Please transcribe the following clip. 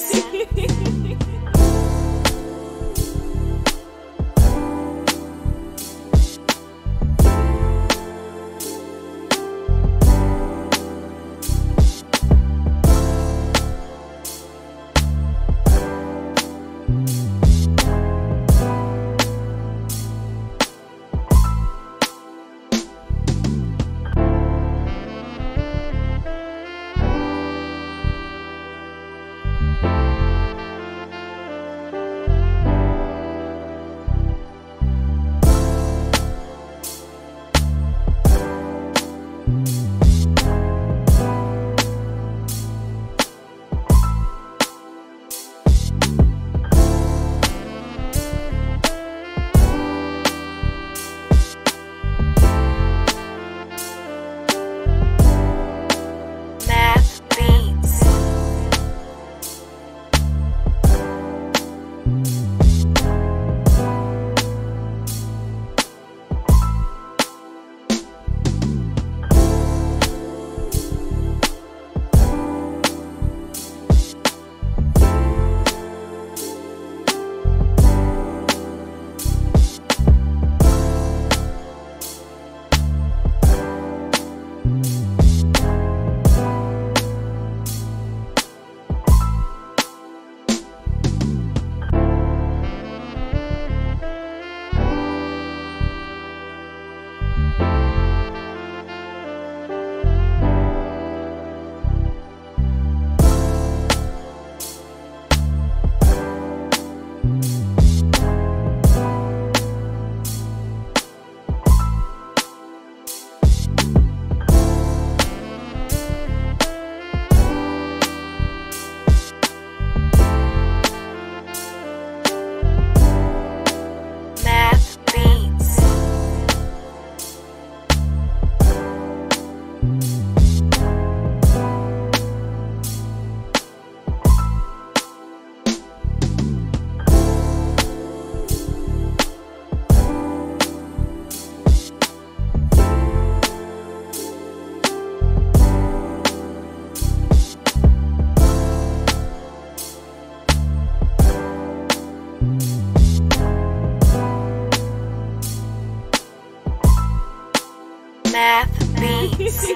see. Math Beats.